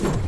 you